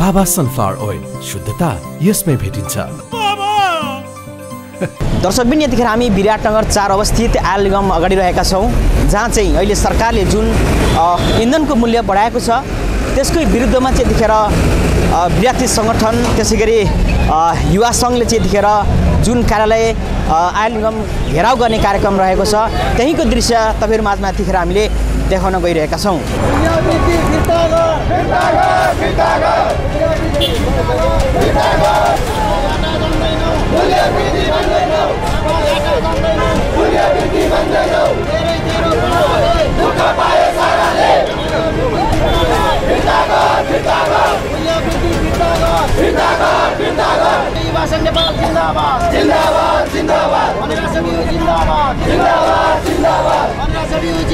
बाबा sunflower oil शुद्धता यसमै भेटिन्छ। दर्शकबिन यतिखेर हामी विराटनगर चार अवस्थित आयल निगम अगाडि रहेका छौँ जहाँ चाहिँ अहिले सरकारले जुन इन्धनको मूल्य बढाएको छ त्यसकै विरुद्धमा चाहिँ यतिखेर विद्यार्थी सङ्गठन त्यसै गरी युवा सङ्घले चाहिँ यतिखेर जुन कार्यालय आयल निगम घेराउ गर्ने कार्यक्रम रहेको छ त्यहीँको दृश्य तपाईँहरू माझमा यतिखेर हामीले देखाउन गइरहेका छौँ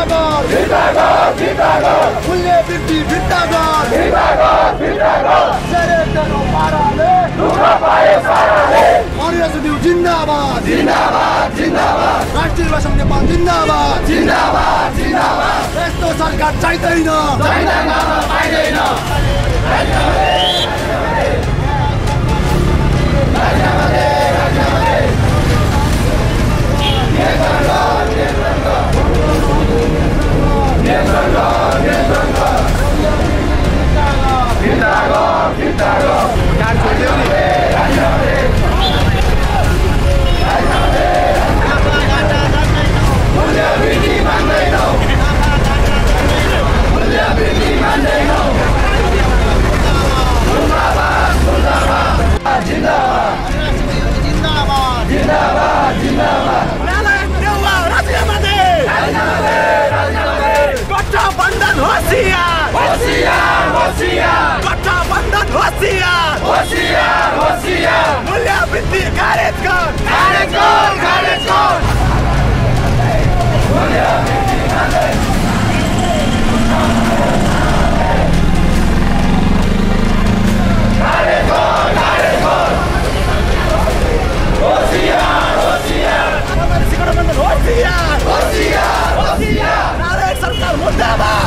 वृद्धि फिर्तागर मूल्य वृद्धि फिर्तागर सेरेटको पाराले मरिया सुनिउ जिन्दाबाद राष्ट्रिय युवा सङ्घ नेपाल जिन्दाबाद यस्तो सरकार चाहिँदैन। गठबन्धन होशियार होशियार होशियार मूल्यावृत्ति कार्यक्रम कार्यक्रम कार्यक्रम Hoşçakal, hoşçakal. Narak sarkar, mutlamak.